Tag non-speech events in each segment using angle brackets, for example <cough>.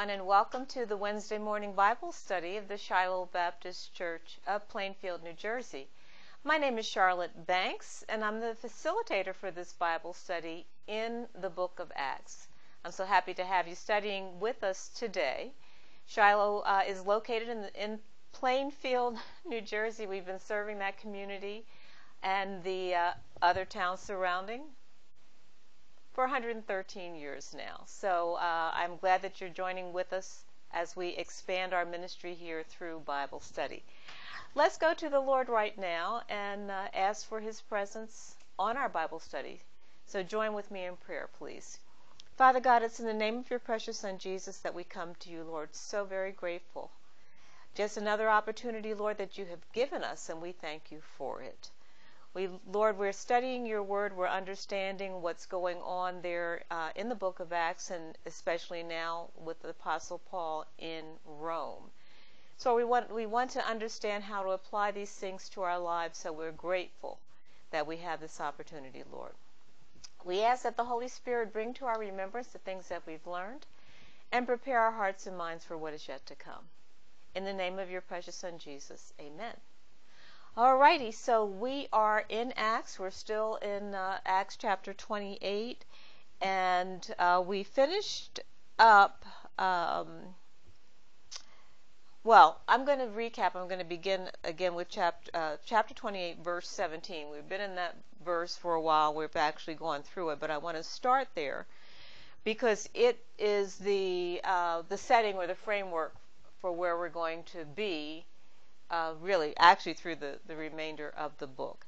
everyone, and welcome to the Wednesday morning Bible study of the Shiloh Baptist Church of Plainfield, New Jersey. My name is Charlotte Banks, and I'm the facilitator for this Bible study in the book of Acts. I'm so happy to have you studying with us today. Shiloh uh, is located in, in Plainfield, <laughs> New Jersey. We've been serving that community and the uh, other towns surrounding for 113 years now. So uh, I'm glad that you're joining with us as we expand our ministry here through Bible study. Let's go to the Lord right now and uh, ask for his presence on our Bible study. So join with me in prayer, please. Father God, it's in the name of your precious Son Jesus that we come to you, Lord. So very grateful. Just another opportunity, Lord, that you have given us, and we thank you for it. We, Lord, we're studying your word. We're understanding what's going on there uh, in the book of Acts, and especially now with the Apostle Paul in Rome. So we want we want to understand how to apply these things to our lives. So we're grateful that we have this opportunity, Lord. We ask that the Holy Spirit bring to our remembrance the things that we've learned, and prepare our hearts and minds for what is yet to come. In the name of your precious Son Jesus, Amen. Alrighty, so we are in Acts. We're still in uh, Acts chapter 28, and uh, we finished up. Um, well, I'm going to recap. I'm going to begin again with chapter uh, chapter 28, verse 17. We've been in that verse for a while. We've actually gone through it, but I want to start there because it is the uh, the setting or the framework for where we're going to be uh, really, actually through the, the remainder of the book.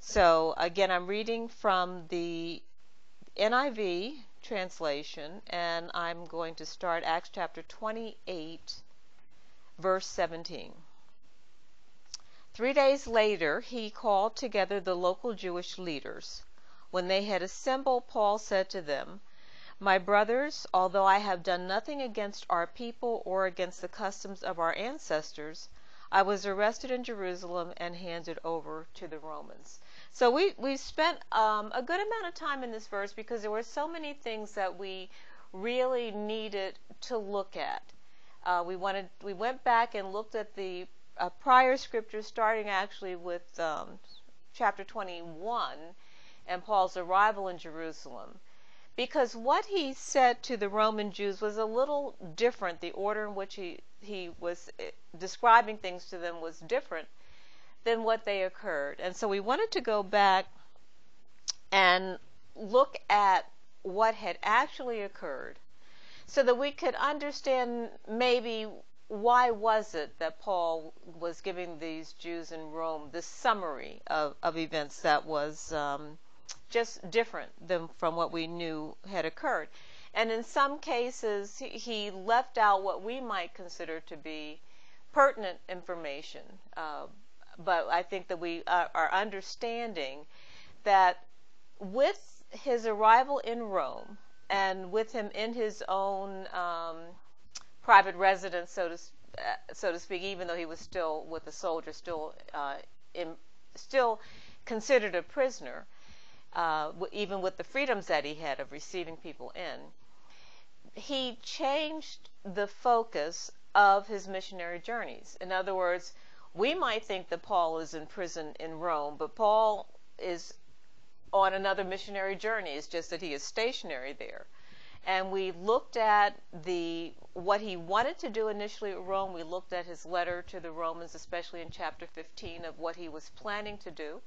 So again, I'm reading from the NIV translation, and I'm going to start Acts chapter 28, verse 17. Three days later, he called together the local Jewish leaders. When they had assembled, Paul said to them, My brothers, although I have done nothing against our people or against the customs of our ancestors, I was arrested in Jerusalem and handed over to the Romans. So we we spent um, a good amount of time in this verse because there were so many things that we really needed to look at. Uh, we wanted we went back and looked at the uh, prior scriptures, starting actually with um, chapter 21 and Paul's arrival in Jerusalem because what he said to the Roman Jews was a little different. The order in which he, he was eh, describing things to them was different than what they occurred. And so we wanted to go back and look at what had actually occurred so that we could understand maybe why was it that Paul was giving these Jews in Rome this summary of, of events that was um, just different than from what we knew had occurred. And in some cases, he left out what we might consider to be pertinent information. Uh, but I think that we are, are understanding that with his arrival in Rome and with him in his own um, private residence, so to uh, so to speak, even though he was still with the soldiers, still uh, in, still considered a prisoner, uh, even with the freedoms that he had of receiving people in, he changed the focus of his missionary journeys. In other words, we might think that Paul is in prison in Rome, but Paul is on another missionary journey. It's just that he is stationary there. And we looked at the what he wanted to do initially at Rome. We looked at his letter to the Romans, especially in chapter 15, of what he was planning to do.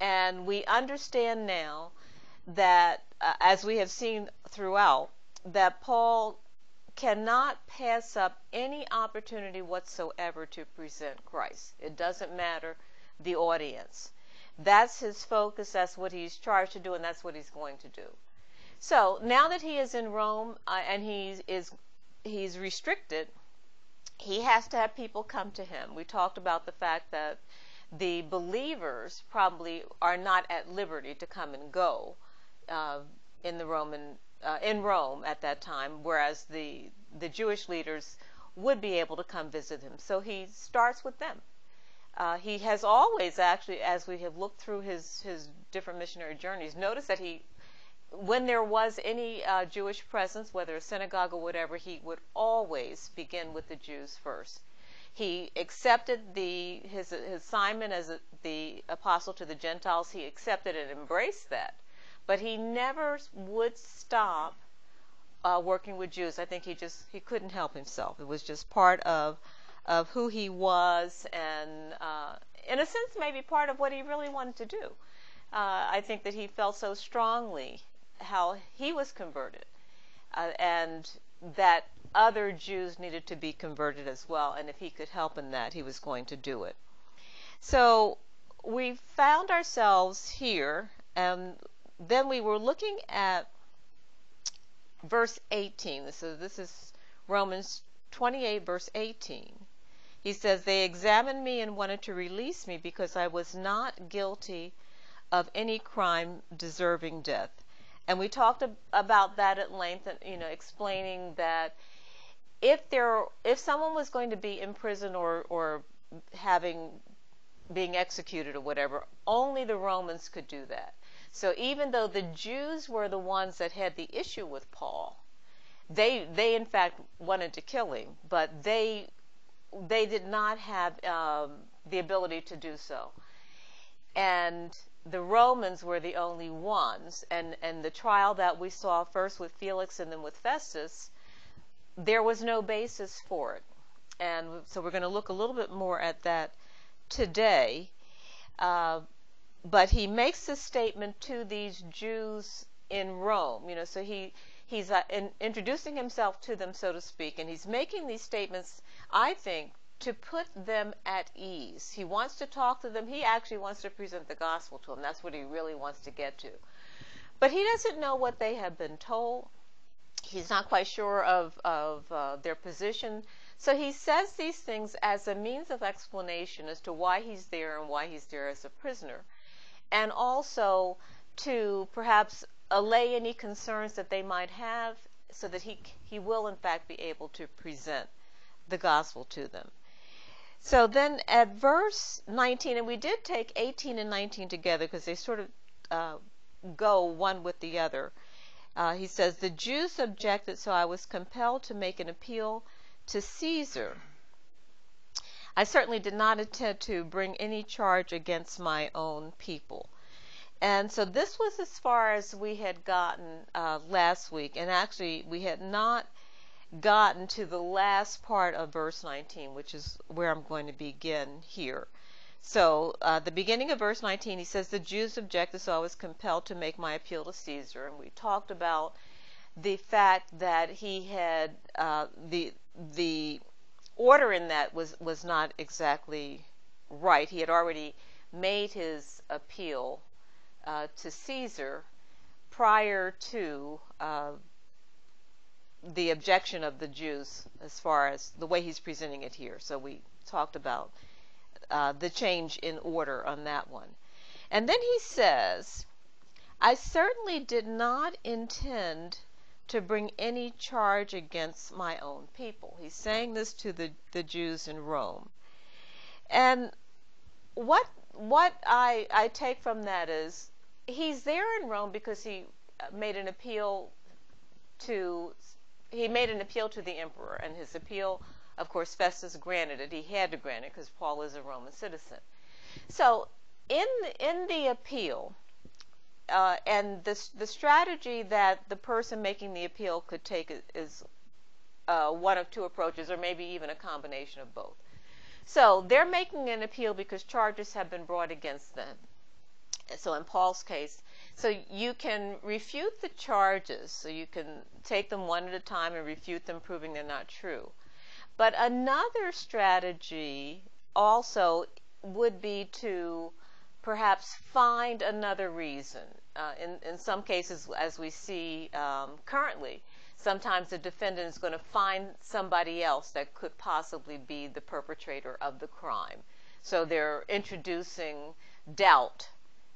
And we understand now that, uh, as we have seen throughout, that Paul cannot pass up any opportunity whatsoever to present Christ. It doesn't matter the audience. That's his focus, that's what he's charged to do, and that's what he's going to do. So now that he is in Rome uh, and he is he's restricted, he has to have people come to him. We talked about the fact that the believers probably are not at liberty to come and go uh, in the Roman uh, in Rome at that time, whereas the the Jewish leaders would be able to come visit him. So he starts with them. Uh, he has always actually, as we have looked through his his different missionary journeys, noticed that he when there was any uh, Jewish presence, whether a synagogue or whatever, he would always begin with the Jews first. He accepted the his, his assignment as a, the apostle to the Gentiles. He accepted and embraced that, but he never would stop uh, working with Jews. I think he just he couldn't help himself. It was just part of of who he was, and uh, in a sense, maybe part of what he really wanted to do. Uh, I think that he felt so strongly how he was converted, uh, and that other Jews needed to be converted as well. And if he could help in that, he was going to do it. So we found ourselves here, and then we were looking at verse 18. So this is Romans 28, verse 18. He says, They examined me and wanted to release me because I was not guilty of any crime deserving death. And we talked about that at length, and you know, explaining that if there, if someone was going to be in prison or or having being executed or whatever, only the Romans could do that. So even though the Jews were the ones that had the issue with Paul, they they in fact wanted to kill him, but they they did not have um, the ability to do so. And the Romans were the only ones, and and the trial that we saw first with Felix and then with Festus, there was no basis for it. And so we're going to look a little bit more at that today. Uh, but he makes this statement to these Jews in Rome. You know, so he he's uh, in, introducing himself to them, so to speak, and he's making these statements. I think to put them at ease. He wants to talk to them. He actually wants to present the gospel to them. That's what he really wants to get to. But he doesn't know what they have been told. He's not quite sure of of uh, their position. So he says these things as a means of explanation as to why he's there and why he's there as a prisoner and also to perhaps allay any concerns that they might have so that he, he will in fact be able to present the gospel to them. So then at verse 19, and we did take 18 and 19 together because they sort of uh, go one with the other. Uh, he says, The Jews objected, so I was compelled to make an appeal to Caesar. I certainly did not intend to bring any charge against my own people. And so this was as far as we had gotten uh, last week. And actually, we had not gotten to the last part of verse 19, which is where I'm going to begin here. So, uh, the beginning of verse 19, he says, The Jews objected, so I was compelled to make my appeal to Caesar. And we talked about the fact that he had uh, the the order in that was, was not exactly right. He had already made his appeal uh, to Caesar prior to uh, the objection of the Jews as far as the way he's presenting it here. So we talked about uh, the change in order on that one. And then he says, I certainly did not intend to bring any charge against my own people. He's saying this to the, the Jews in Rome. And what what I, I take from that is he's there in Rome because he made an appeal to he made an appeal to the emperor and his appeal of course Festus granted it he had to grant it because Paul is a Roman citizen so in in the appeal uh, and the, the strategy that the person making the appeal could take is uh, one of two approaches, or maybe even a combination of both. So they're making an appeal because charges have been brought against them. So in Paul's case, so you can refute the charges, so you can take them one at a time and refute them, proving they're not true. But another strategy also would be to perhaps find another reason. Uh, in, in some cases, as we see um, currently, sometimes the defendant is going to find somebody else that could possibly be the perpetrator of the crime. So they're introducing doubt,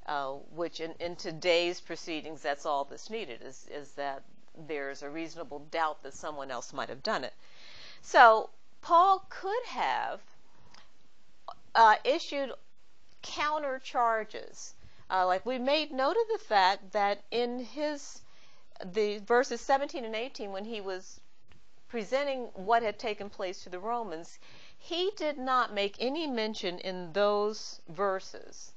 uh, which in, in today's proceedings, that's all that's needed, is, is that there's a reasonable doubt that someone else might have done it. So Paul could have uh, issued counter charges. Uh, like we made note of the fact that in his the verses 17 and 18 when he was presenting what had taken place to the Romans, he did not make any mention in those verses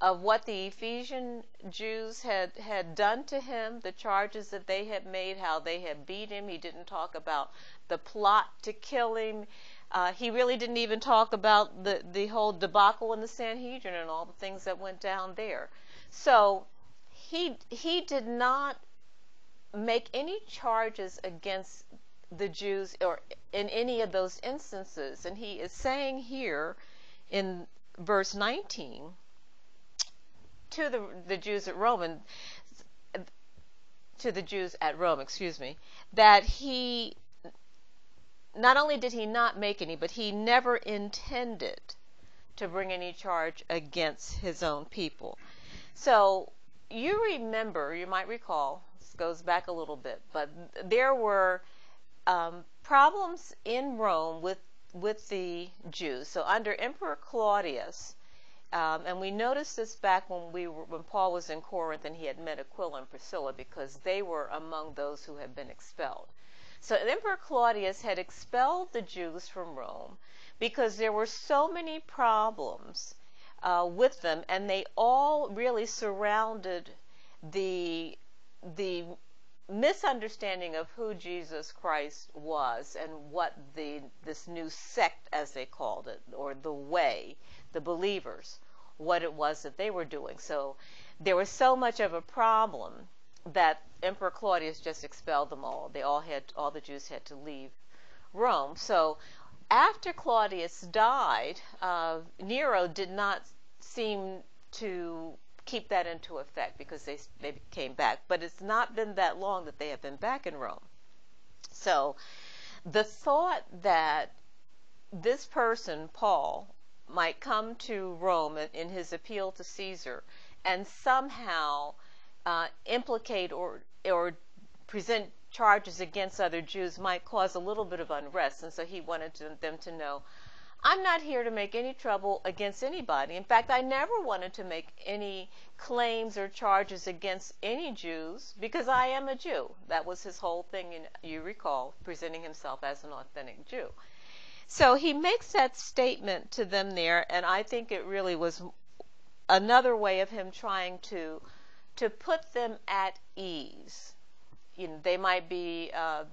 of what the Ephesian Jews had, had done to him, the charges that they had made, how they had beat him. He didn't talk about the plot to kill him. Uh, he really didn't even talk about the, the whole debacle in the Sanhedrin and all the things that went down there. So he he did not make any charges against the Jews or in any of those instances. And he is saying here in verse 19 to the, the Jews at Rome, to the Jews at Rome, excuse me, that he not only did he not make any, but he never intended to bring any charge against his own people. So you remember, you might recall, this goes back a little bit, but there were um, problems in Rome with with the Jews. So under Emperor Claudius, um, and we noticed this back when we were, when Paul was in Corinth and he had met Aquila and Priscilla because they were among those who had been expelled. So Emperor Claudius had expelled the Jews from Rome because there were so many problems uh, with them, and they all really surrounded the the misunderstanding of who Jesus Christ was and what the this new sect, as they called it, or the way, the believers, what it was that they were doing. So there was so much of a problem that Emperor Claudius just expelled them all. They all had all the Jews had to leave Rome. So after Claudius died, uh, Nero did not seem to keep that into effect because they they came back. But it's not been that long that they have been back in Rome. So the thought that this person, Paul, might come to Rome in his appeal to Caesar and somehow uh, implicate or or present charges against other Jews might cause a little bit of unrest, and so he wanted to, them to know, I'm not here to make any trouble against anybody. In fact, I never wanted to make any claims or charges against any Jews because I am a Jew. That was his whole thing, and you recall, presenting himself as an authentic Jew. So he makes that statement to them there, and I think it really was another way of him trying to to put them at ease. You know, they might be, uh,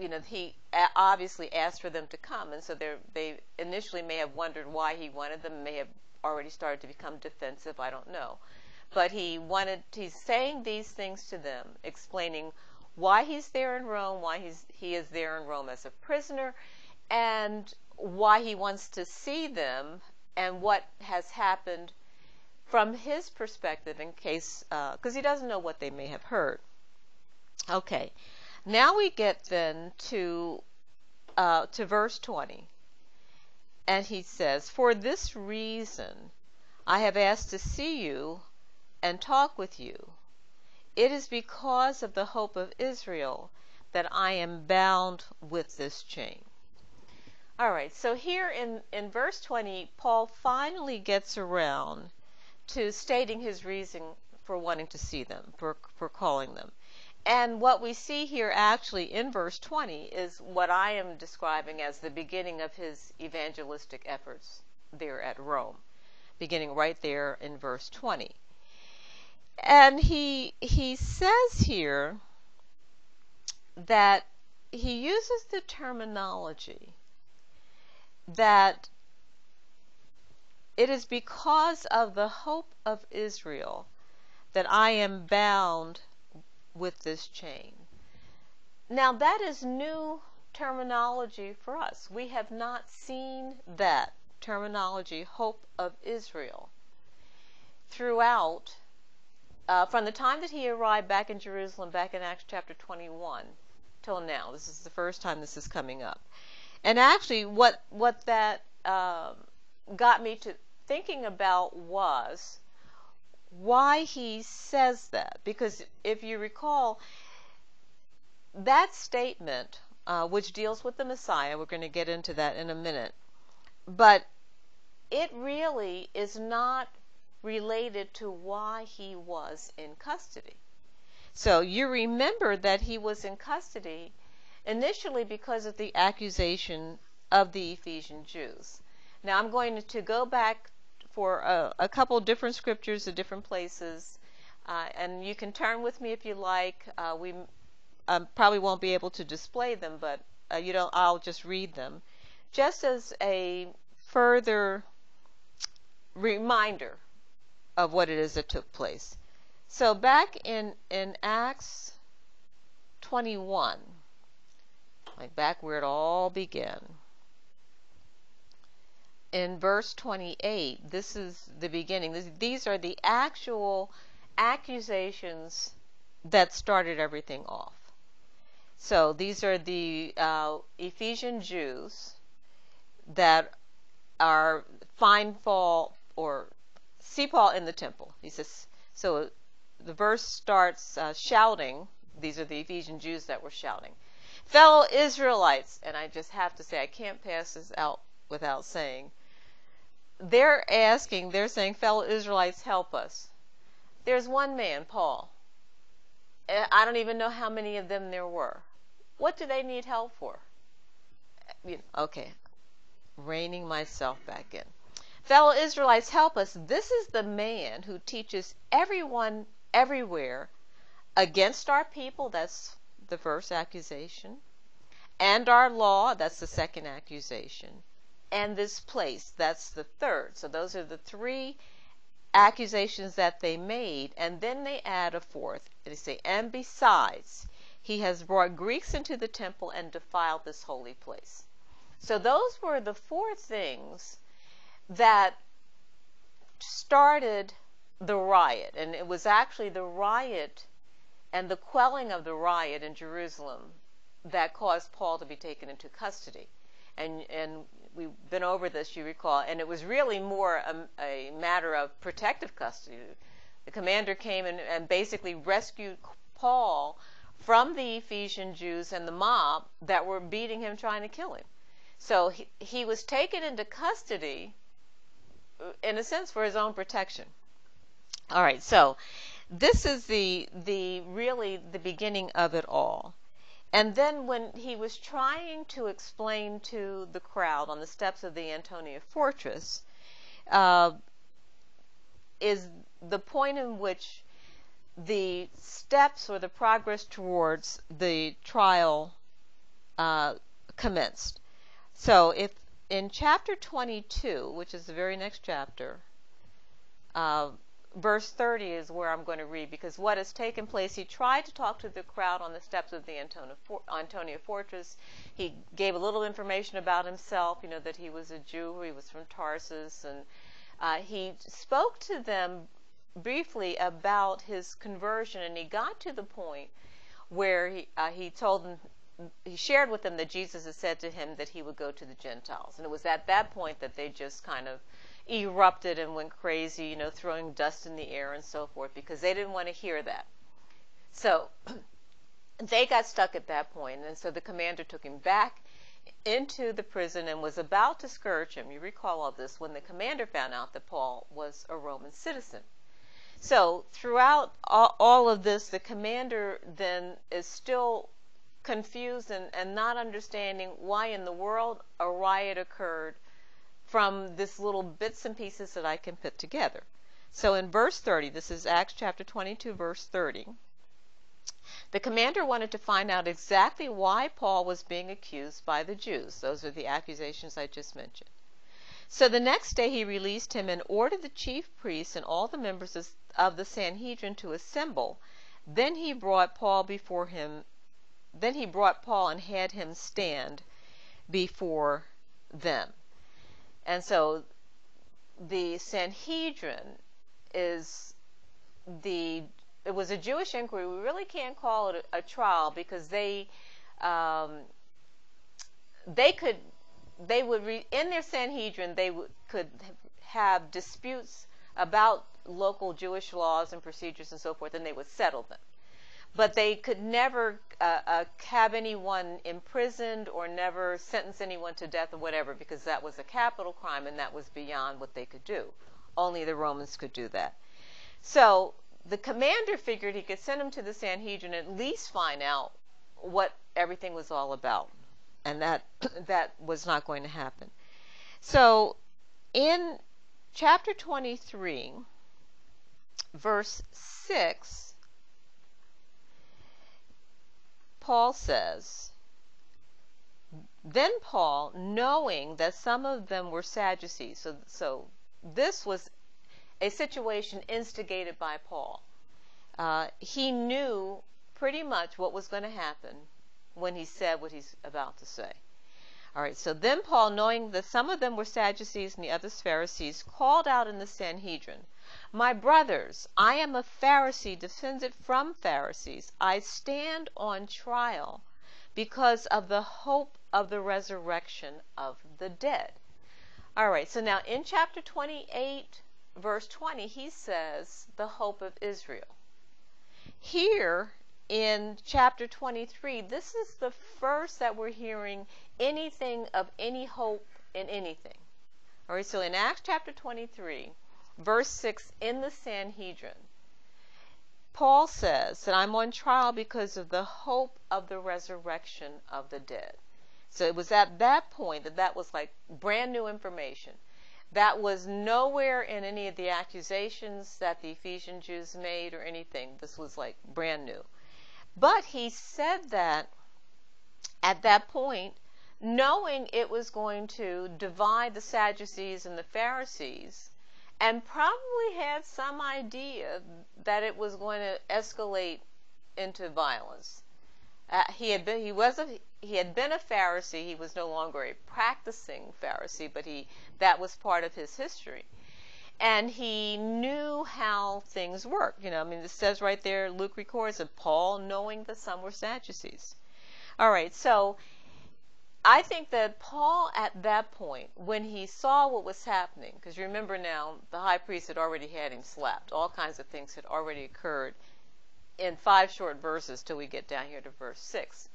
you know, he obviously asked for them to come, and so they initially may have wondered why he wanted them, may have already started to become defensive. I don't know, but he wanted. He's saying these things to them, explaining why he's there in Rome, why he's he is there in Rome as a prisoner, and why he wants to see them, and what has happened from his perspective in case, because uh, he doesn't know what they may have heard. Okay, now we get then to uh, to verse 20, and he says, "For this reason, I have asked to see you and talk with you. It is because of the hope of Israel that I am bound with this chain." All right, so here in, in verse 20, Paul finally gets around to stating his reason for wanting to see them, for, for calling them. And what we see here actually in verse 20 is what I am describing as the beginning of his evangelistic efforts there at Rome, beginning right there in verse 20. And he he says here that he uses the terminology that it is because of the hope of Israel that I am bound with this chain. Now, that is new terminology for us. We have not seen that terminology, hope of Israel, throughout, uh, from the time that he arrived back in Jerusalem, back in Acts chapter 21, till now. This is the first time this is coming up. And actually, what, what that um, got me to thinking about was why he says that. Because if you recall, that statement, uh, which deals with the Messiah, we're going to get into that in a minute, but it really is not related to why he was in custody. So you remember that he was in custody initially because of the accusation of the Ephesian Jews. Now I'm going to go back for a, a couple different scriptures at different places, uh, and you can turn with me if you like. Uh, we um, probably won't be able to display them, but uh, you know I'll just read them, just as a further reminder of what it is that took place. So back in in Acts 21, like back where it all began. In verse 28, this is the beginning. These are the actual accusations that started everything off. So these are the uh, Ephesian Jews that are find Paul or see Paul in the temple. He says, so the verse starts uh, shouting. These are the Ephesian Jews that were shouting. Fellow Israelites, and I just have to say, I can't pass this out without saying, they're asking, they're saying, fellow Israelites, help us. There's one man, Paul. Eh, I don't even know how many of them there were. What do they need help for? Okay, reining myself back in. Fellow Israelites, help us. This is the man who teaches everyone everywhere against our people. That's the first accusation. And our law. That's the second accusation. And this place. That's the third. So those are the three accusations that they made. And then they add a fourth. They say, and besides, he has brought Greeks into the temple and defiled this holy place. So those were the four things that started the riot. And it was actually the riot and the quelling of the riot in Jerusalem that caused Paul to be taken into custody. And, and we've been over this, you recall, and it was really more a, a matter of protective custody. The commander came and, and basically rescued Paul from the Ephesian Jews and the mob that were beating him, trying to kill him. So he, he was taken into custody in a sense for his own protection. All right, so this is the the really the beginning of it all. And then when he was trying to explain to the crowd on the steps of the Antonia fortress, uh, is the point in which the steps or the progress towards the trial uh, commenced. So if in chapter 22, which is the very next chapter, uh, verse 30 is where I'm going to read because what has taken place, he tried to talk to the crowd on the steps of the Antonia Fortress. He gave a little information about himself, you know, that he was a Jew, he was from Tarsus, and uh, he spoke to them briefly about his conversion, and he got to the point where he, uh, he told them he shared with them that Jesus had said to him that he would go to the Gentiles. And it was at that point that they just kind of erupted and went crazy, you know, throwing dust in the air and so forth, because they didn't want to hear that. So <clears throat> they got stuck at that point, and so the commander took him back into the prison and was about to scourge him. You recall all this when the commander found out that Paul was a Roman citizen. So throughout all, of this, the commander then is still confused and, and not understanding why in the world a riot occurred from this little bits and pieces that I can put together. So in verse 30, this is Acts chapter 22, verse 30. The commander wanted to find out exactly why Paul was being accused by the Jews. Those are the accusations I just mentioned. So the next day he released him and ordered the chief priests and all the members of the Sanhedrin to assemble. Then he brought Paul before him then he brought Paul and had him stand before them. And so the Sanhedrin is the it was a Jewish inquiry. We really can't call it a, a trial because they um, they could they would re, in their Sanhedrin they could have disputes about local Jewish laws and procedures and so forth, and they would settle them but they could never uh, uh, have anyone imprisoned or never sentence anyone to death or whatever because that was a capital crime and that was beyond what they could do. Only the Romans could do that. So the commander figured he could send him to the Sanhedrin and at least find out what everything was all about. And that <clears throat> that was not going to happen. So in chapter 23, verse 6, Paul says, Then Paul, knowing that some of them were Sadducees, so, so this was a situation instigated by Paul. Uh, he knew pretty much what was going to happen when he said what he's about to say. All right, so then Paul, knowing that some of them were Sadducees and the others Pharisees, called out in the Sanhedrin, My brothers, I am a Pharisee, descended from Pharisees. I stand on trial because of the hope of the resurrection of the dead. All right, so now in chapter 28, verse 20, he says, the hope of Israel. Here in chapter 23, this is the first that we're hearing anything of any hope in anything. All right, so in Acts chapter 23, verse 6, in the Sanhedrin, Paul says that I'm on trial because of the hope of the resurrection of the dead. So it was at that point that that was like brand new information. That was nowhere in any of the accusations that the Ephesian Jews made or anything. This was like brand new. But he said that at that point knowing it was going to divide the Sadducees and the Pharisees, and probably had some idea that it was going to escalate into violence. Uh, he had been he was a, he had been a Pharisee. He was no longer a practicing Pharisee, but he that was part of his history. And he knew how things work. You know, I mean, it says right there, Luke records of Paul knowing that some were Sadducees. All right, so I think that Paul, at that point, when he saw what was happening, because you remember now, the high priest had already had him slapped, all kinds of things had already occurred in five short verses till we get down here to verse 6.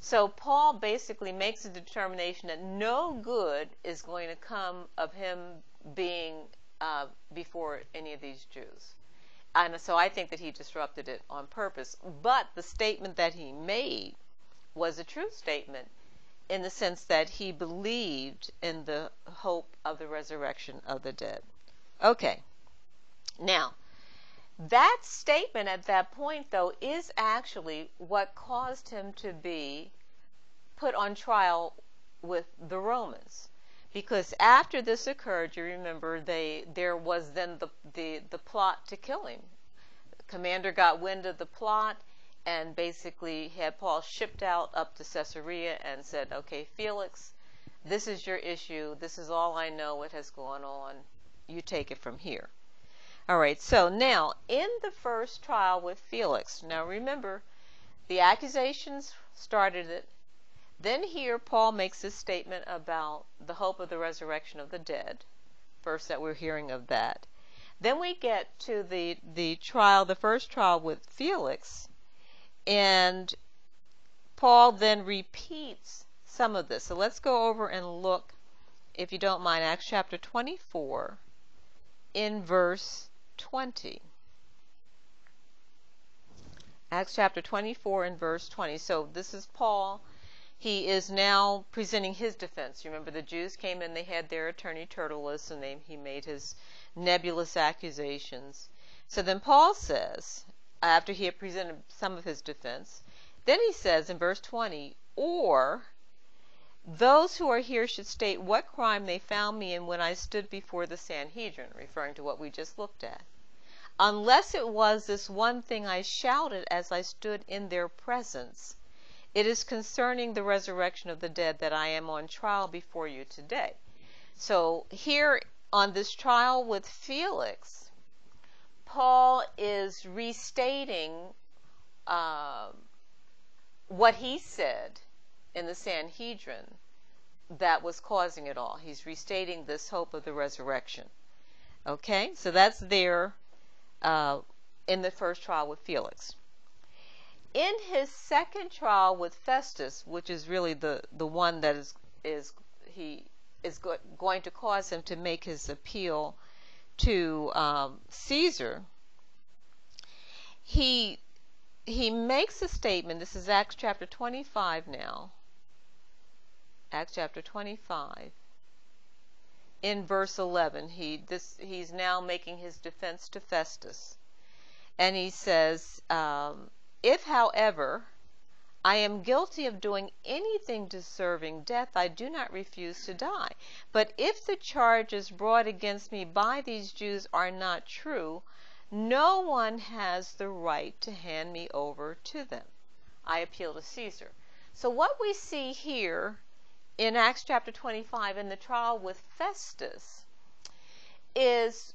So Paul basically makes a determination that no good is going to come of him being uh, before any of these Jews. And so I think that he disrupted it on purpose. But the statement that he made was a true statement in the sense that he believed in the hope of the resurrection of the dead. Okay. Now, that statement at that point, though, is actually what caused him to be put on trial with the Romans. Because after this occurred, you remember they there was then the, the, the plot to kill him. The commander got wind of the plot and basically had Paul shipped out up to Caesarea and said, okay, Felix, this is your issue. This is all I know what has gone on. You take it from here. All right, so now in the first trial with Felix, now remember, the accusations started it. Then here Paul makes this statement about the hope of the resurrection of the dead. First that we're hearing of that. Then we get to the the trial, the first trial with Felix, and Paul then repeats some of this. So let's go over and look, if you don't mind, Acts chapter 24 in verse 20. Acts chapter 24 and verse 20. So this is Paul. He is now presenting his defense. You remember the Jews came in, they had their attorney Tertullus, and they, he made his nebulous accusations. So then Paul says, after he had presented some of his defense. Then he says in verse 20, or those who are here should state what crime they found me in when I stood before the Sanhedrin, referring to what we just looked at. Unless it was this one thing I shouted as I stood in their presence, it is concerning the resurrection of the dead that I am on trial before you today. So here on this trial with Felix, Paul is restating uh, what he said in the Sanhedrin that was causing it all. He's restating this hope of the resurrection. Okay, so that's there uh, in the first trial with Felix. In his second trial with Festus, which is really the, the one that is is he is go- going to cause him to make his appeal to um, Caesar, he he makes a statement. This is Acts chapter 25 now. Acts chapter 25. In verse 11, he this he's now making his defense to Festus, and he says, um, "If, however, I am guilty of doing anything deserving death, I do not refuse to die. But if the charges brought against me by these Jews are not true, no one has the right to hand me over to them. I appeal to Caesar. So, what we see here in Acts chapter 25 in the trial with Festus is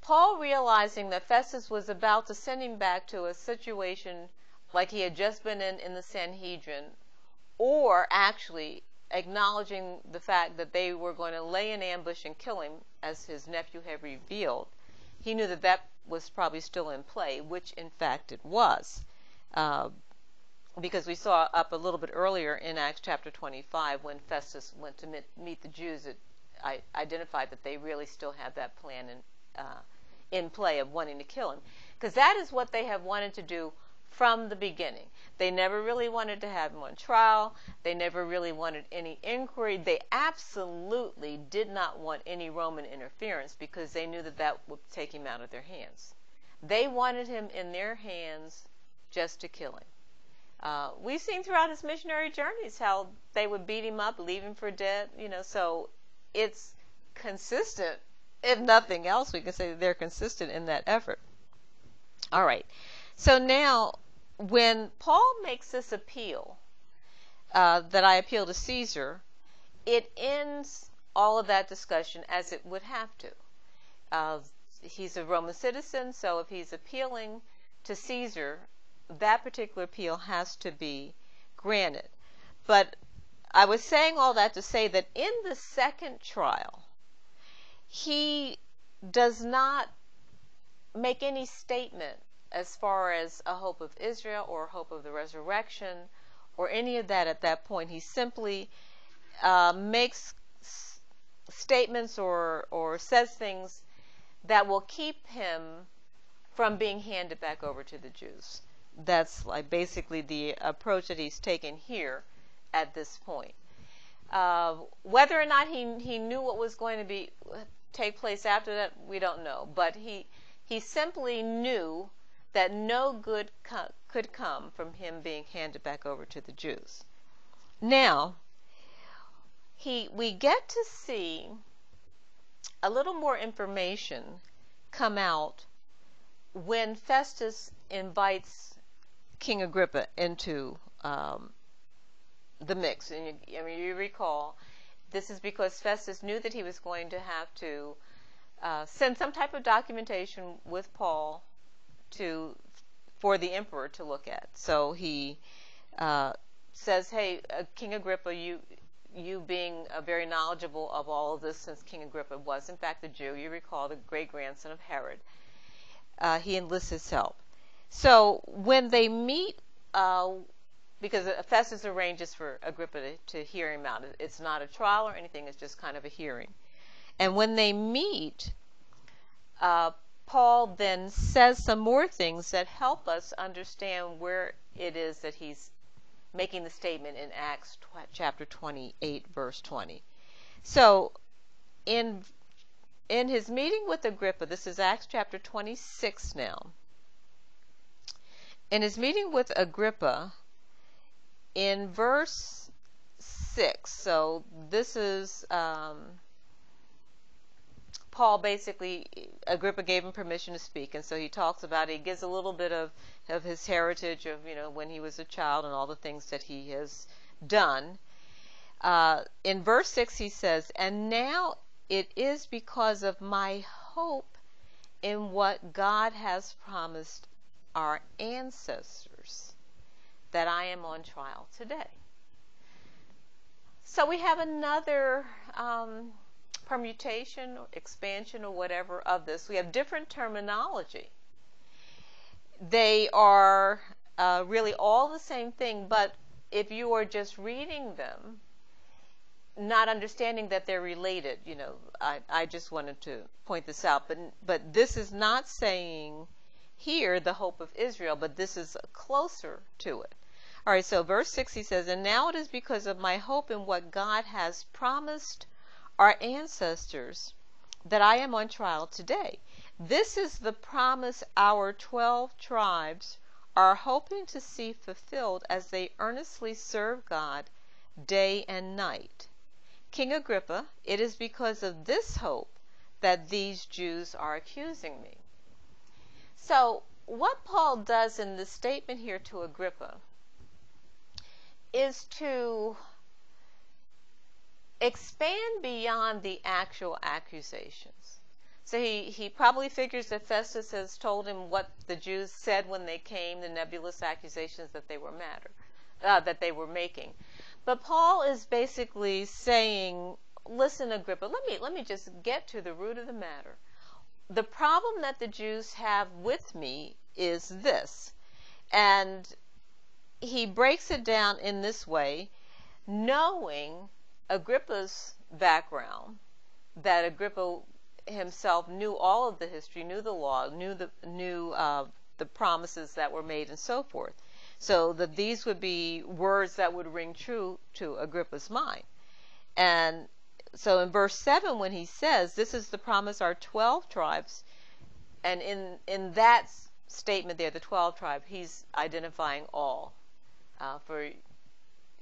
Paul realizing that Festus was about to send him back to a situation like he had just been in in the Sanhedrin, or actually acknowledging the fact that they were going to lay an ambush and kill him, as his nephew had revealed, he knew that that was probably still in play, which in fact it was. Uh, because we saw up a little bit earlier in Acts chapter 25 when Festus went to meet, meet the Jews, it identified that they really still had that plan in, uh, in play of wanting to kill him. Because that is what they have wanted to do from the beginning. They never really wanted to have him on trial. They never really wanted any inquiry. They absolutely did not want any Roman interference because they knew that that would take him out of their hands. They wanted him in their hands just to kill him. Uh, we've seen throughout his missionary journeys how they would beat him up, leave him for dead, you know, so it's consistent. If nothing else, we can say that they're consistent in that effort. All right. So now, when Paul makes this appeal, uh, that I appeal to Caesar, it ends all of that discussion as it would have to. Uh, he's a Roman citizen, so if he's appealing to Caesar, that particular appeal has to be granted. But I was saying all that to say that in the second trial, he does not make any statement as far as a hope of Israel or a hope of the resurrection or any of that at that point. He simply uh, makes s- statements or, or says things that will keep him from being handed back over to the Jews. That's like basically the approach that he's taken here at this point. Uh, whether or not he he knew what was going to be take place after that, we don't know. But he he simply knew that no good co- could come from him being handed back over to the Jews. Now, he we get to see a little more information come out when Festus invites King Agrippa into um, the mix. And you, I mean, you recall, this is because Festus knew that he was going to have to uh, send some type of documentation with Paul to for the emperor to look at. So he uh, says, "Hey, uh, King Agrippa, you you being uh, very knowledgeable of all of this, since King Agrippa was in fact a Jew, you recall the great grandson of Herod. Uh, he enlists his help. So when they meet." Uh, because Festus arranges for Agrippa to, to hear him out. It's not a trial or anything, it's just kind of a hearing. And when they meet, uh, Paul then says some more things that help us understand where it is that he's making the statement in Acts chapter 28, verse 20. So, in in his meeting with Agrippa, this is Acts chapter 26 now. In his meeting with Agrippa, in verse 6, so this is um, Paul basically, Agrippa gave him permission to speak, and so he talks about it. He gives a little bit of, of his heritage of, you know, when he was a child and all the things that he has done. Uh, in verse 6, he says, And now it is because of my hope in what God has promised our ancestors that I am on trial today. So we have another um, permutation or expansion or whatever of this. We have different terminology. They are uh, really all the same thing, but if you are just reading them, not understanding that they're related, you know, I, I just wanted to point this out. But but this is not saying here the hope of Israel, but this is closer to it. All right, so verse 6 he says, And now it is because of my hope in what God has promised our ancestors that I am on trial today. This is the promise our 12 tribes are hoping to see fulfilled as they earnestly serve God day and night. King Agrippa, it is because of this hope that these Jews are accusing me. So, what Paul does in this statement here to Agrippa is to expand beyond the actual accusations. So he, he probably figures that Festus has told him what the Jews said when they came, the nebulous accusations that they were matter, uh, that they were making. But Paul is basically saying, listen, Agrippa, let me let me just get to the root of the matter. The problem that the Jews have with me is this. And he breaks it down in this way, knowing Agrippa's background, that Agrippa himself knew all of the history, knew the law, knew the knew uh, the promises that were made, and so forth. So that these would be words that would ring true to Agrippa's mind. And so in verse 7, when he says, This is the promise our 12 tribes, and in, in that statement there, the 12 tribe, he's identifying all. Uh, for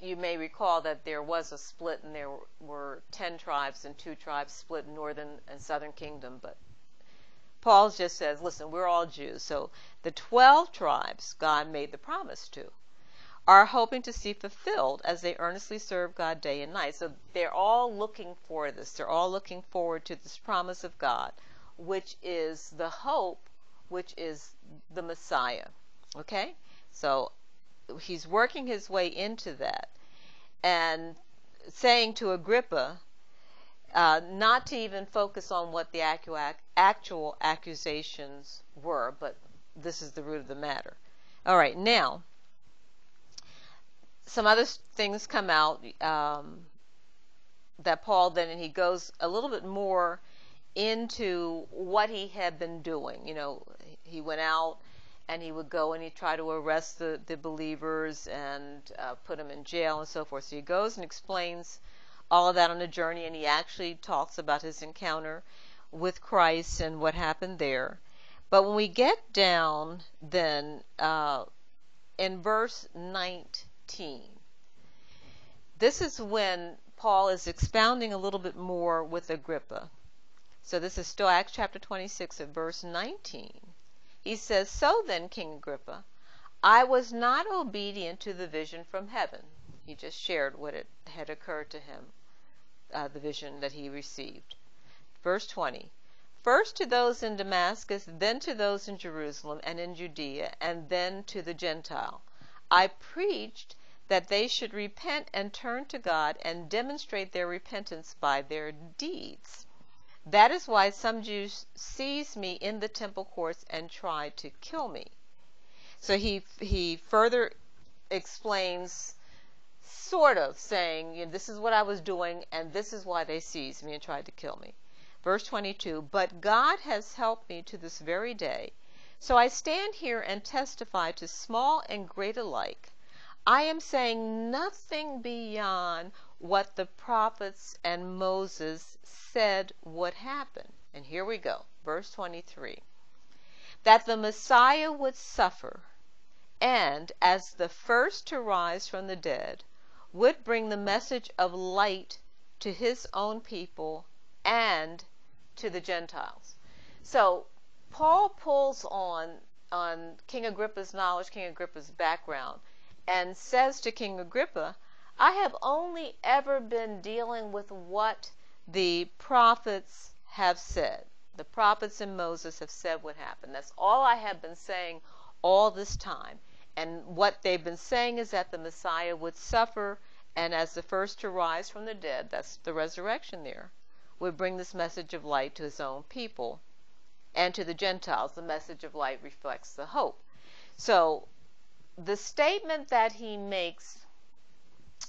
you may recall that there was a split and there were 10 tribes and two tribes split northern and southern kingdom but Paul just says, listen, we're all Jews. So the 12 tribes God made the promise to are hoping to see fulfilled as they earnestly serve God day and night. So they're all looking for this. They're all looking forward to this promise of God, which is the hope, which is the Messiah. Okay? So he's working his way into that and saying to Agrippa, uh, not to even focus on what the actual accusations were, but this is the root of the matter. All right, now, some other things come out um, that Paul then, and he goes a little bit more into what he had been doing. You know, he went out and he would go and he'd try to arrest the, the believers and uh, put them in jail and so forth. So he goes and explains all of that on the journey, and he actually talks about his encounter with Christ and what happened there. But when we get down then uh, in verse 19, this is when Paul is expounding a little bit more with Agrippa. So this is still Acts chapter 26 at verse 19. He says, So then, King Agrippa, I was not obedient to the vision from heaven. He just shared what it had occurred to him uh, the vision that he received. Verse 20 First to those in Damascus, then to those in Jerusalem and in Judea, and then to the Gentile. I preached that they should repent and turn to God and demonstrate their repentance by their deeds. That is why some Jews seized me in the temple courts and tried to kill me. So he he further explains sort of saying, this is what I was doing, and this is why they seized me and tried to kill me. Verse 22 But God has helped me to this very day. So I stand here and testify to small and great alike. I am saying nothing beyond what the prophets and Moses said would happen. And here we go, verse 23 that the Messiah would suffer, and, as the first to rise from the dead, would bring the message of light to his own people and to the Gentiles. So Paul pulls on on King Agrippa's knowledge, King Agrippa's background, and says to King Agrippa, I have only ever been dealing with what the prophets have said. The prophets and Moses have said what happened. That's all I have been saying all this time. And what they've been saying is that the Messiah would suffer and as the first to rise from the dead, that's the resurrection there, would bring this message of light to his own people. And to the Gentiles, the message of light reflects the hope. So the statement that he makes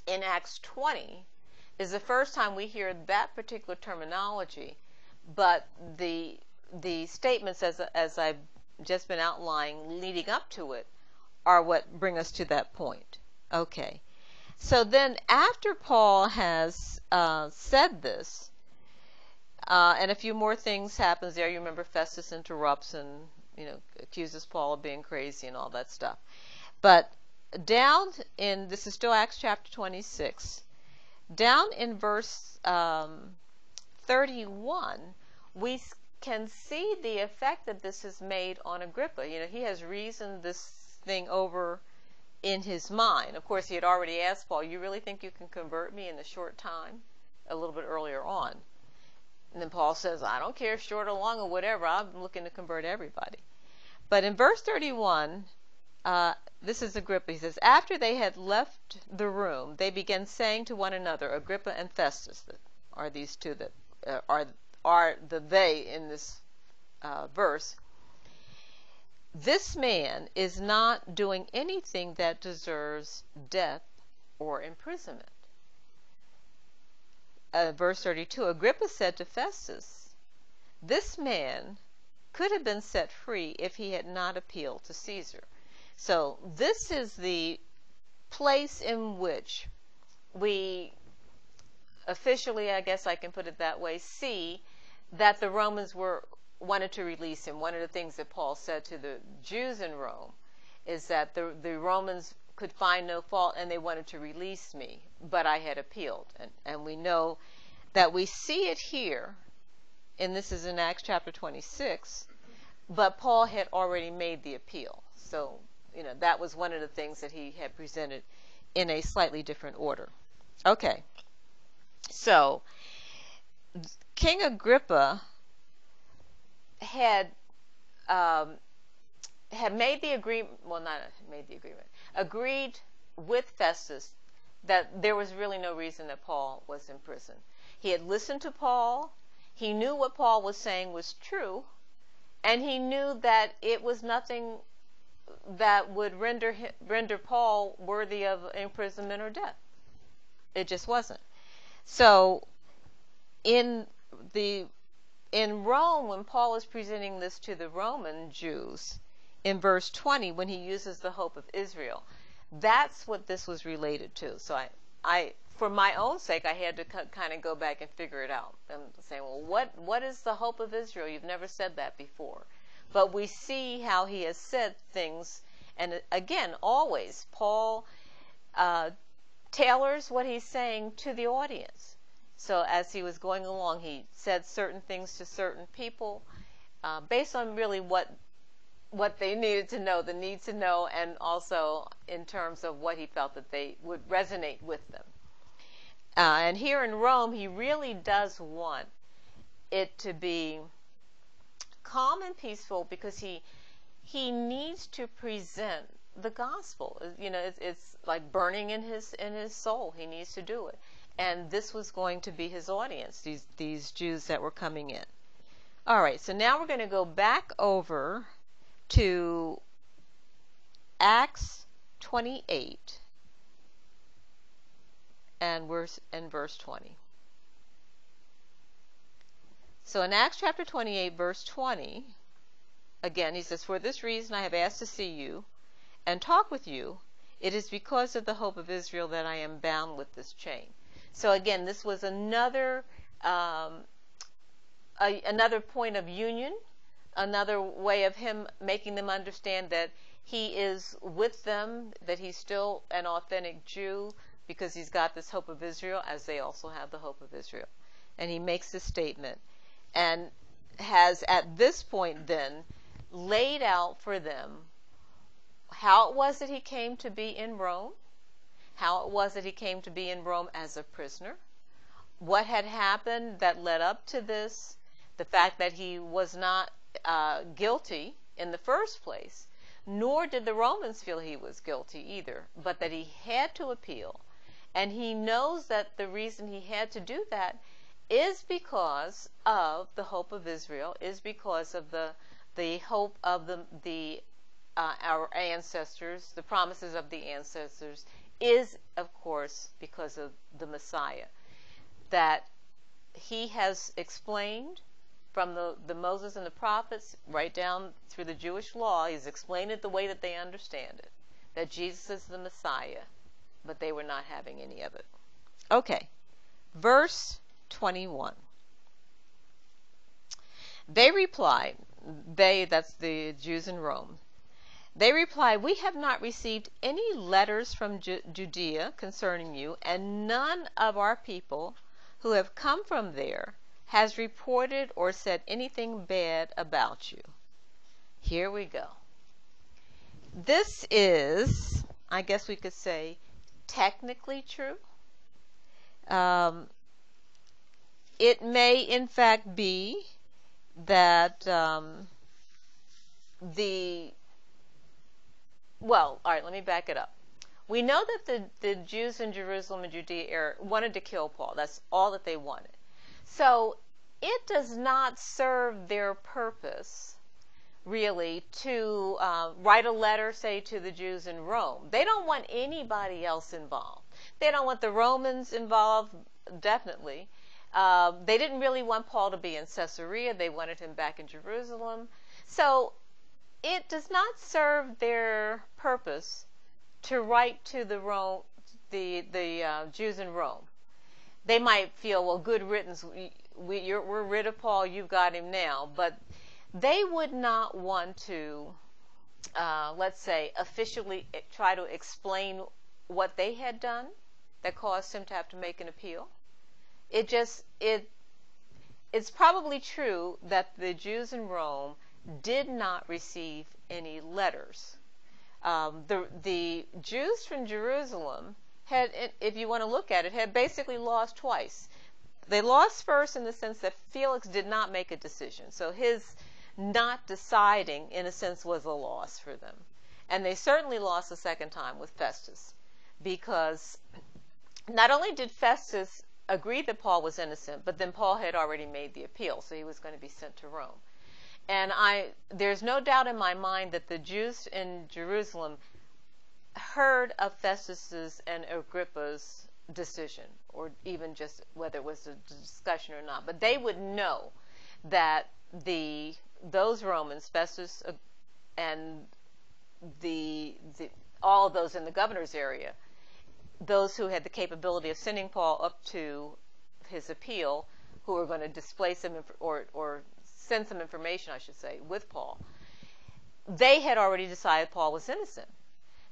in Acts 20 is the first time we hear that particular terminology, but the the statements as as I've just been outlining leading up to it are what bring us to that point. Okay. So then, after Paul has uh, said this, uh, and a few more things happens there. You remember Festus interrupts and you know accuses Paul of being crazy and all that stuff. But down in this is still Acts chapter 26. Down in verse um, 31, we can see the effect that this has made on Agrippa. You know, he has reasoned this thing over in his mind. Of course, he had already asked Paul, You really think you can convert me in a short time? A little bit earlier on. And then Paul says, I don't care, short or long or whatever, I'm looking to convert everybody. But in verse 31, uh, this is Agrippa. He says, After they had left the room, they began saying to one another, Agrippa and Festus, are these two that uh, are, are the they in this uh, verse, this man is not doing anything that deserves death or imprisonment. Uh, verse 32 Agrippa said to Festus, This man could have been set free if he had not appealed to Caesar. So, this is the place in which we officially, I guess I can put it that way, see that the Romans were wanted to release him. One of the things that Paul said to the Jews in Rome is that the, the Romans could find no fault and they wanted to release me, but I had appealed. And, and we know that we see it here, and this is in Acts chapter 26, but Paul had already made the appeal. So, you know, that was one of the things that he had presented in a slightly different order. Okay. So, King Agrippa had um, had made the agreement. Well, not made the agreement. Agreed with Festus that there was really no reason that Paul was in prison. He had listened to Paul. He knew what Paul was saying was true, and he knew that it was nothing that would render render Paul worthy of imprisonment or death. It just wasn't. So, in the in Rome, when Paul is presenting this to the Roman Jews, in verse 20, when he uses the hope of Israel, that's what this was related to. So I, I, for my own sake, I had to kind of go back and figure it out. I'm saying, well, what, what is the hope of Israel? You've never said that before. But we see how he has said things, and again, always Paul uh, tailors what he's saying to the audience. So as he was going along, he said certain things to certain people uh, based on really what what they needed to know, the need to know, and also in terms of what he felt that they would resonate with them. Uh, and here in Rome, he really does want it to be calm and peaceful because he he needs to present the gospel. You know, it's, it's like burning in his in his soul. He needs to do it and this was going to be his audience, these, these Jews that were coming in. All right, so now we're going to go back over to Acts 28, and verse and verse 20. So in Acts chapter 28, verse 20, again, he says, For this reason I have asked to see you and talk with you. It is because of the hope of Israel that I am bound with this chain. So again, this was another um, a, another point of union, another way of him making them understand that he is with them, that he's still an authentic Jew because he's got this hope of Israel, as they also have the hope of Israel. And he makes this statement and has at this point then laid out for them how it was that he came to be in Rome how it was that he came to be in Rome as a prisoner, what had happened that led up to this, the fact that he was not uh, guilty in the first place, nor did the Romans feel he was guilty either, but that he had to appeal. And he knows that the reason he had to do that is because of the hope of Israel, is because of the the hope of the the uh, our ancestors, the promises of the ancestors, is, of course, because of the Messiah. That he has explained from the, the Moses and the prophets, right down through the Jewish law. He's explained it the way that they understand it that Jesus is the Messiah, but they were not having any of it. Okay, verse 21. They replied, they, that's the Jews in Rome, they replied, We have not received any letters from Ju- Judea concerning you, and none of our people who have come from there has reported or said anything bad about you. Here we go. This is, I guess we could say, technically true. Um, it may, in fact, be that um, the well, all right, let me back it up. We know that the, the Jews in Jerusalem and Judea wanted to kill Paul. That's all that they wanted. So it does not serve their purpose, really, to uh, write a letter, say, to the Jews in Rome. They don't want anybody else involved. They don't want the Romans involved, definitely. Uh, they didn't really want Paul to be in Caesarea. They wanted him back in Jerusalem. So it does not serve their purpose to write to the Rome, the the uh, Jews in Rome. They might feel, well, good riddance. We, we, we're rid of Paul. You've got him now. But they would not want to, uh, let's say, officially try to explain what they had done that caused him to have to make an appeal. It just it it's probably true that the Jews in Rome did not receive any letters. Um, the the Jews from Jerusalem had, if you want to look at it, had basically lost twice. They lost first in the sense that Felix did not make a decision, so his not deciding, in a sense, was a loss for them. And they certainly lost the second time with Festus, because not only did Festus agree that Paul was innocent, but then Paul had already made the appeal, so he was going to be sent to Rome. And I, there's no doubt in my mind that the Jews in Jerusalem heard of Festus's and Agrippa's decision, or even just whether it was a discussion or not. But they would know that the those Romans, Festus uh, and the, the all of those in the governor's area, those who had the capability of sending Paul up to his appeal, who were going to displace him or or send some information, I should say, with Paul. They had already decided Paul was innocent.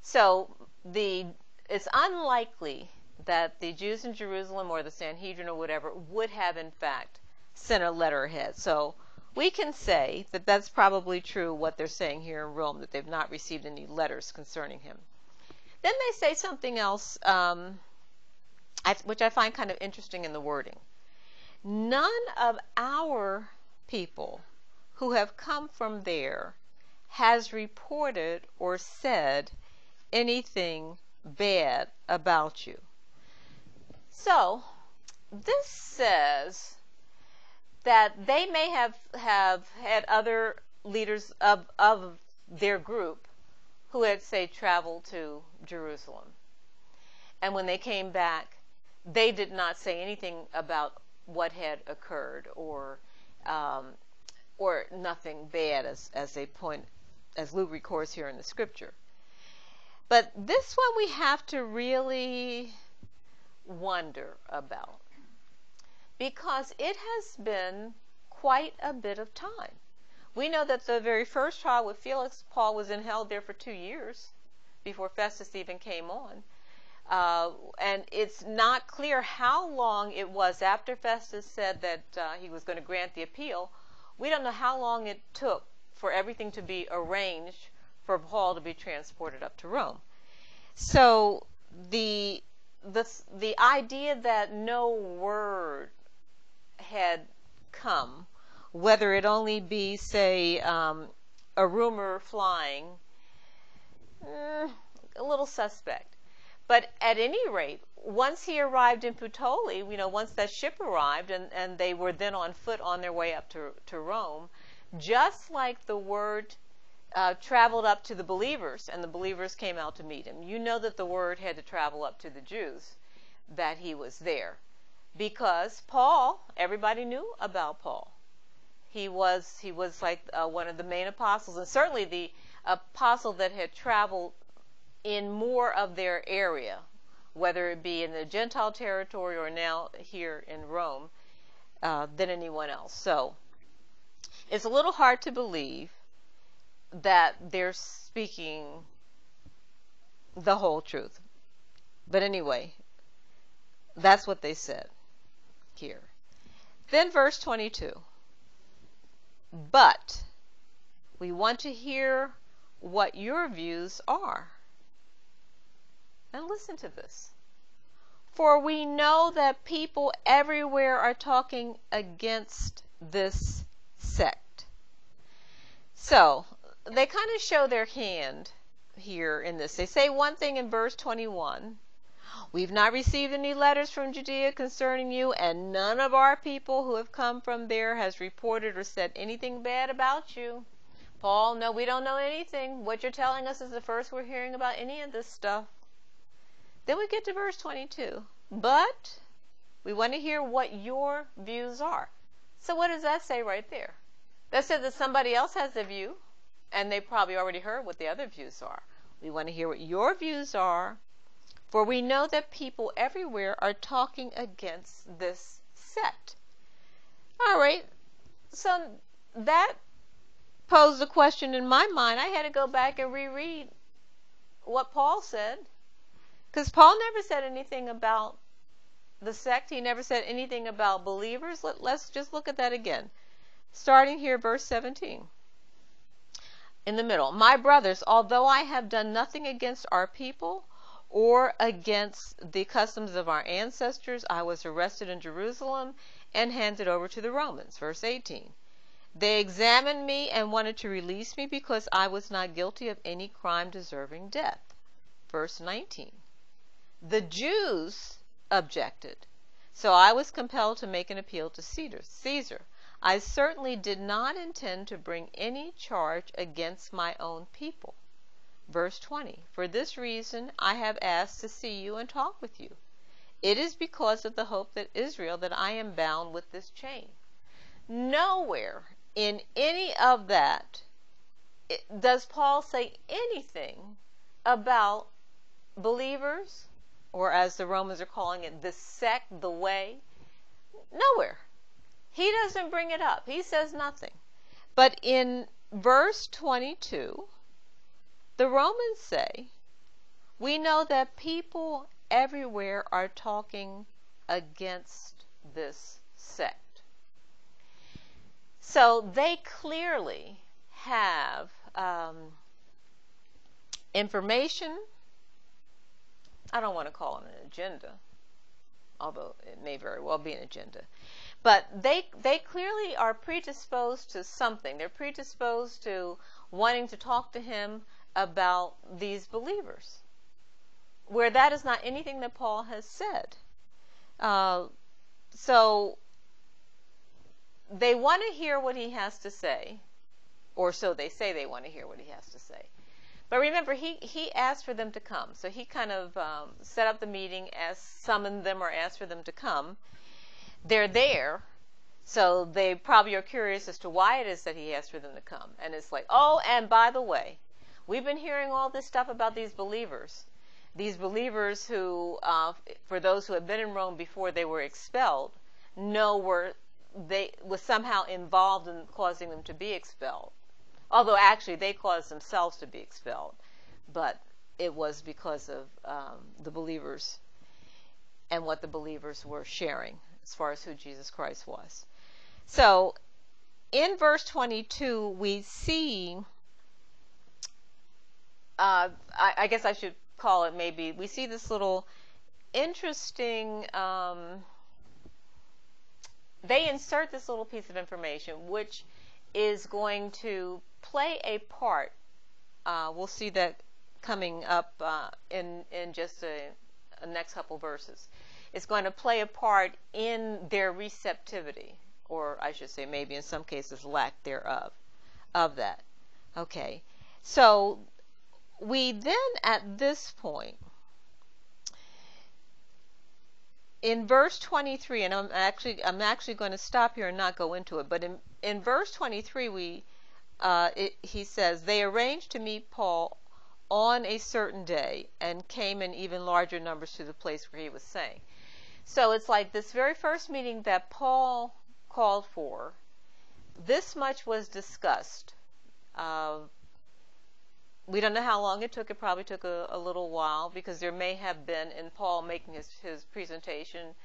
So the it's unlikely that the Jews in Jerusalem or the Sanhedrin or whatever would have in fact sent a letter ahead. So we can say that that's probably true what they're saying here in Rome, that they've not received any letters concerning him. Then they say something else, um, which I find kind of interesting in the wording. None of our people who have come from there has reported or said anything bad about you. So, this says that they may have, have had other leaders of, of their group who had, say, traveled to Jerusalem. And when they came back, they did not say anything about what had occurred or um, or nothing bad, as, as they point, as Luke records here in the scripture. But this one we have to really wonder about because it has been quite a bit of time. We know that the very first trial with Felix, Paul was in hell there for two years before Festus even came on. Uh, and it's not clear how long it was after Festus said that uh, he was going to grant the appeal. We don't know how long it took for everything to be arranged for Paul to be transported up to Rome. So the the the idea that no word had come, whether it only be say um, a rumor flying, eh, a little suspect. But at any rate, once he arrived in Puteoli, you know, once that ship arrived and, and they were then on foot on their way up to, to Rome, just like the word uh, traveled up to the believers and the believers came out to meet him, you know that the word had to travel up to the Jews that he was there. Because Paul, everybody knew about Paul. He was he was like uh, one of the main apostles, and certainly the apostle that had traveled in more of their area, whether it be in the Gentile territory or now here in Rome, uh, than anyone else. So it's a little hard to believe that they're speaking the whole truth. But anyway, that's what they said here. Then verse 22. But we want to hear what your views are. And listen to this. For we know that people everywhere are talking against this sect. So, they kind of show their hand here in this. They say one thing in verse 21 We've not received any letters from Judea concerning you, and none of our people who have come from there has reported or said anything bad about you. Paul, no, we don't know anything. What you're telling us is the first we're hearing about any of this stuff. Then we get to verse 22. But we want to hear what your views are. So, what does that say right there? That says that somebody else has a view, and they probably already heard what the other views are. We want to hear what your views are, for we know that people everywhere are talking against this sect. All right, so that posed a question in my mind. I had to go back and reread what Paul said. Because Paul never said anything about the sect, he never said anything about believers. Let, let's just look at that again. Starting here, verse 17. In the middle, my brothers, although I have done nothing against our people or against the customs of our ancestors, I was arrested in Jerusalem and handed over to the Romans. Verse 18. They examined me and wanted to release me because I was not guilty of any crime deserving death. Verse 19. The Jews objected, so I was compelled to make an appeal to Caesar. I certainly did not intend to bring any charge against my own people. Verse 20 For this reason I have asked to see you and talk with you. It is because of the hope that Israel that I am bound with this chain. Nowhere in any of that does Paul say anything about believers or as the Romans are calling it, the sect, the way? Nowhere. He doesn't bring it up. He says nothing. But in verse 22, the Romans say, We know that people everywhere are talking against this sect. So they clearly have um, information I don't want to call it an agenda, although it may very well be an agenda. But they they clearly are predisposed to something. They're predisposed to wanting to talk to him about these believers, where that is not anything that Paul has said. Uh, so they want to hear what he has to say, or so they say they want to hear what he has to say. But remember, he, he asked for them to come. So he kind of um, set up the meeting, as summoned them or asked for them to come. They're there. So they probably are curious as to why it is that he asked for them to come. And it's like, oh, and by the way, we've been hearing all this stuff about these believers. These believers who, uh, for those who have been in Rome before they were expelled, know were they was somehow involved in causing them to be expelled although actually they caused themselves to be expelled, but it was because of um, the believers and what the believers were sharing as far as who Jesus Christ was. So in verse 22, we see, uh, I, I, guess I should call it maybe, we see this little interesting, um, they insert this little piece of information, which is going to play a part. Uh, we'll see that coming up uh, in in just a, a next couple verses. It's going to play a part in their receptivity, or I should say, maybe in some cases, lack thereof, of that. Okay, so we then at this point in verse 23, and I'm actually I'm actually going to stop here and not go into it, but in in verse 23 we uh, it, he says they arranged to meet Paul on a certain day and came in even larger numbers to the place where he was saying. So it's like this very first meeting that Paul called for. This much was discussed. Uh, we don't know how long it took. It probably took a, a, little while because there may have been, in Paul making his, his presentation,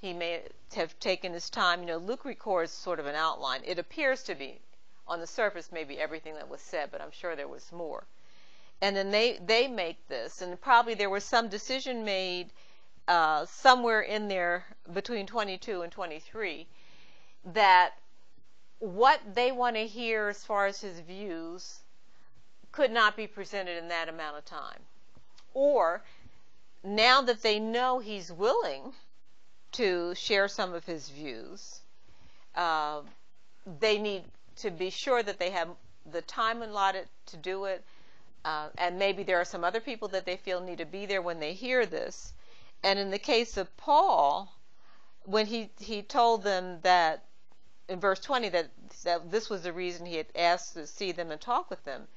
he may have taken his time. You know, Luke records sort of an outline. It appears to be, on the surface, maybe everything that was said, but I'm sure there was more. And then they, they make this, and probably there was some decision made uh, somewhere in there between 22 and 23 that what they want to hear as far as his views could not be presented in that amount of time. Or now that they know he's willing to share some of his views, uh, they need to be sure that they have the time allotted to do it. Uh, and maybe there are some other people that they feel need to be there when they hear this. And in the case of Paul, when he, he told them that in verse 20 that, that this was the reason he had asked to see them and talk with them,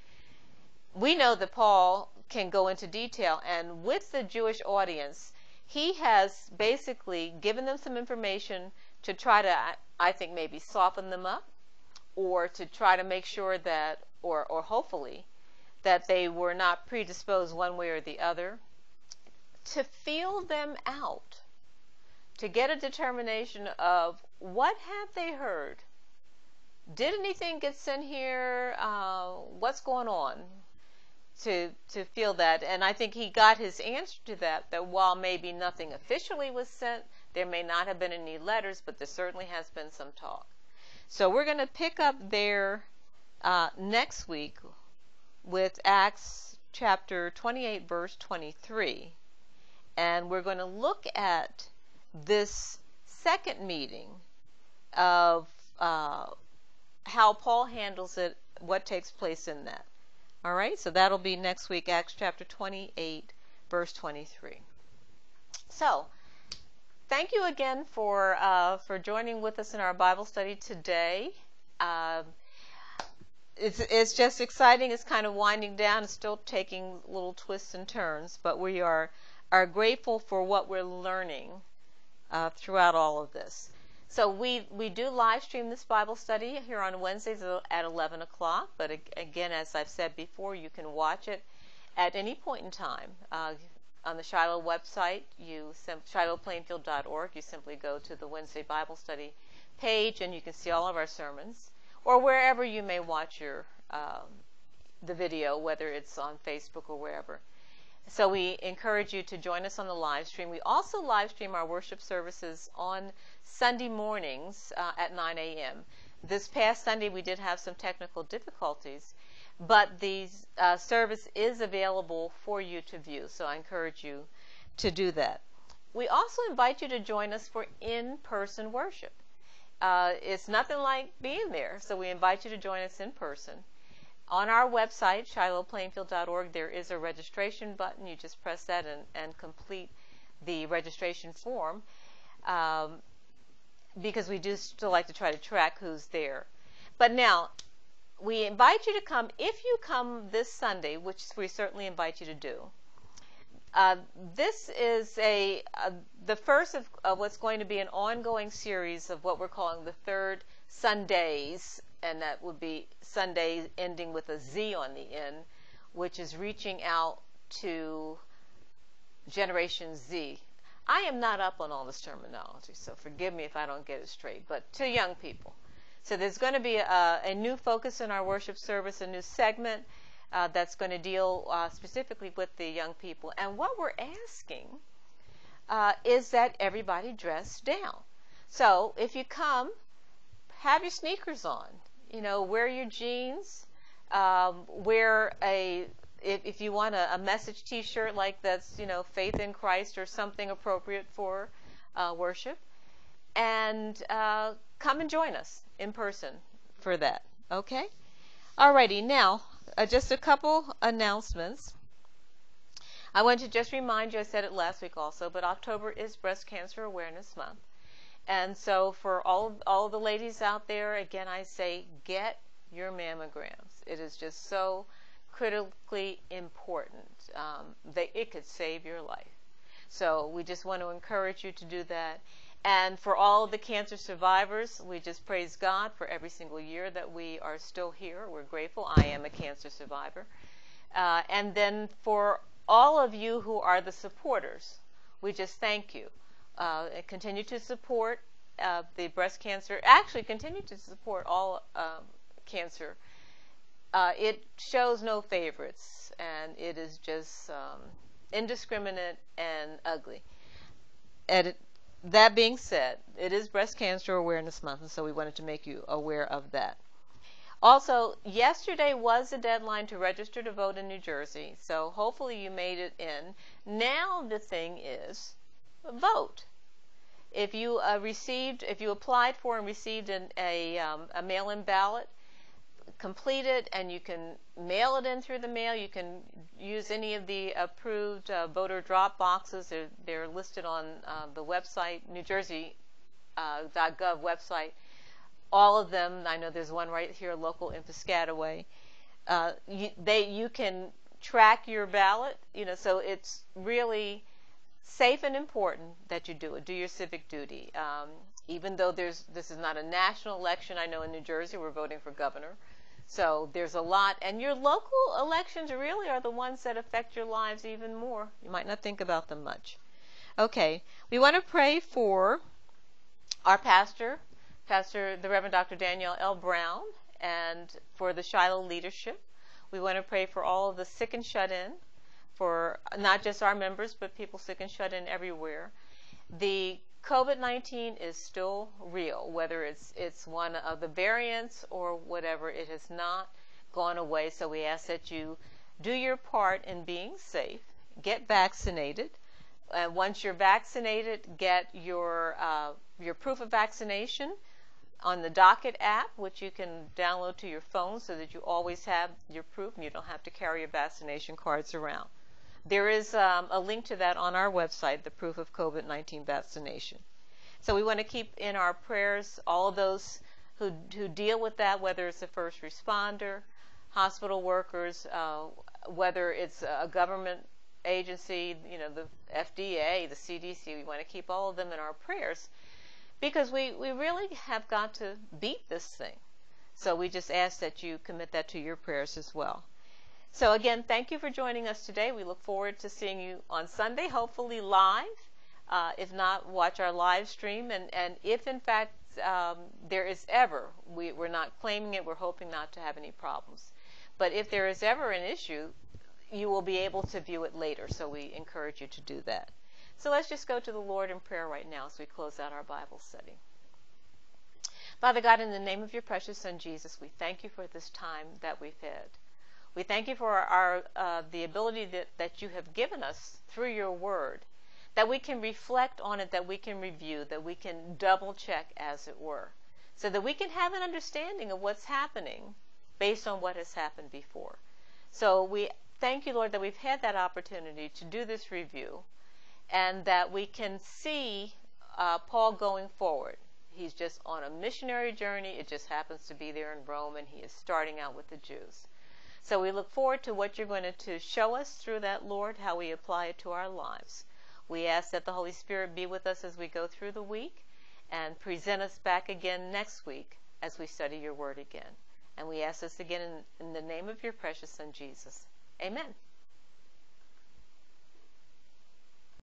we know that Paul can go into detail, and with the Jewish audience, he has basically given them some information to try to, I think, maybe soften them up, or to try to make sure that, or, or hopefully, that they were not predisposed one way or the other, to feel them out, to get a determination of what have they heard? Did anything get sent here? Uh, what's going on? To to feel that. And i think he got his answer to that that while maybe nothing officially was sent there may not have been any letters but there certainly has been some talk. So we're going to pick up there uh, next week with acts chapter 28 verse 23 and we're going to look at this second meeting of uh, how paul handles it what takes place in that all right, so that'll be next week, Acts chapter 28, verse 23. So, thank you again for uh, for joining with us in our Bible study today. Um, it's it's just exciting. It's kind of winding down. It's still taking little twists and turns, but we are are grateful for what we're learning uh, throughout all of this. So we, we do live stream this Bible study here on Wednesdays at 11 o'clock. But again, as I've said before, you can watch it at any point in time. Uh, on the Shiloh website, you shilohplainfield.org, you simply go to the Wednesday Bible study page and you can see all of our sermons. Or wherever you may watch your um, the video, whether it's on Facebook or wherever. So we encourage you to join us on the live stream. We also live stream our worship services on Sunday mornings uh, at 9 a.m. This past Sunday we did have some technical difficulties, but the uh, service is available for you to view. So I encourage you to do that. We also invite you to join us for in-person worship. Uh, it's nothing like being there, so we invite you to join us in person. On our website, shilohplainfield.org, there is a registration button. You just press that and, and complete the registration form um, because we do still like to try to track who's there. But now, we invite you to come, if you come this Sunday, which we certainly invite you to do, uh, this is a uh, the first of, of, what's going to be an ongoing series of what we're calling the third Sundays and that would be Sunday ending with a Z on the end, which is reaching out to Generation Z. I am not up on all this terminology, so forgive me if I don't get it straight, but to young people. So there's going to be a, a new focus in our worship service, a new segment uh, that's going to deal uh, specifically with the young people. And what we're asking uh, is that everybody dress down. So if you come, have your sneakers on you know, wear your jeans, um, wear a if, if you want a, a, message T-shirt like that's you know faith in Christ or something appropriate for uh, worship, and uh, come and join us in person for that. Okay, alrighty. Now, uh, just a couple announcements. I want to just remind you, I said it last week also, but October is Breast Cancer Awareness Month. And so for all all the ladies out there, again I say get your mammograms. It is just so critically important. Um, it could save your life. So we just want to encourage you to do that. And for all of the cancer survivors, we just praise God for every single year that we are still here. We're grateful. I am a cancer survivor. Uh, and then for all of you who are the supporters, we just thank you. Uh, continue to support uh, the breast cancer. Actually, continue to support all um, cancer. Uh, it shows no favorites, and it is just um, indiscriminate and ugly. And it, that being said, it is Breast Cancer Awareness Month, and so we wanted to make you aware of that. Also, yesterday was the deadline to register to vote in New Jersey, so hopefully you made it in. Now the thing is, vote. If you uh, received, if you applied for and received an, a, um, a mail-in ballot, complete it and you can mail it in through the mail. You can use any of the approved uh, voter drop boxes. They're, they're listed on uh, the website, New Jersey uh, website. All of them. I know there's one right here, local in Piscataway. Uh, you, they you can track your ballot. You know, so it's really safe and important that you do it. Do your civic duty. Um, even though there's this is not a national election, I know in New Jersey we're voting for governor. So there's a lot, and your local elections really are the ones that affect your lives even more. You might not think about them much. Okay, we want to pray for our pastor, Pastor the Reverend Dr. Daniel L. Brown, and for the Shiloh leadership. We want to pray for all of the sick and shut in, for not just our members, but people sick and shut in everywhere. The COVID-19 is still real, whether it's it's one of the variants or whatever. It has not gone away. So we ask that you do your part in being safe, get vaccinated. And once you're vaccinated, get your uh, your proof of vaccination on the Docket app, which you can download to your phone so that you always have your proof and you don't have to carry your vaccination cards around. There is um, a link to that on our website, the proof of COVID-19 vaccination. So we want to keep in our prayers all those who, who deal with that, whether it's a first responder, hospital workers, uh, whether it's a government agency, you know, the FDA, the CDC. We want to keep all of them in our prayers because we, we really have got to beat this thing. So we just ask that you commit that to your prayers as well. So again, thank you for joining us today. We look forward to seeing you on Sunday, hopefully live. Uh, if not, watch our live stream. And, and if in fact um, there is ever, we, we're not claiming it, we're hoping not to have any problems. But if there is ever an issue, you will be able to view it later. So we encourage you to do that. So let's just go to the Lord in prayer right now as we close out our Bible study. Father God, in the name of your precious Son Jesus, we thank you for this time that we've had. We thank you for our, uh, the ability that, that you have given us through your word, that we can reflect on it, that we can review, that we can double check, as it were, so that we can have an understanding of what's happening based on what has happened before. So we thank you, Lord, that we've had that opportunity to do this review and that we can see uh, Paul going forward. He's just on a missionary journey. It just happens to be there in Rome, and he is starting out with the Jews. So we look forward to what you're going to show us through that, Lord, how we apply it to our lives. We ask that the Holy Spirit be with us as we go through the week and present us back again next week as we study your word again. And we ask this again in, in the name of your precious Son, Jesus. Amen.